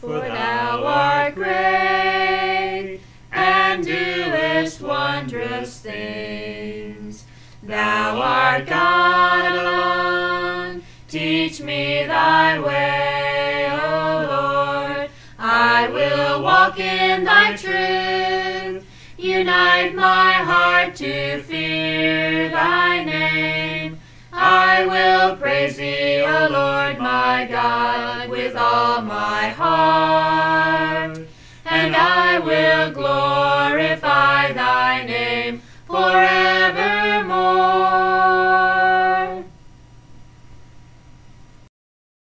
For thou art great, and doest wondrous things. Thou art God alone. Teach me thy way, O Lord. I will walk in thy truth. Unite my heart to fear thy name. I will praise thee, my God with all my heart, and I will glorify thy name forever.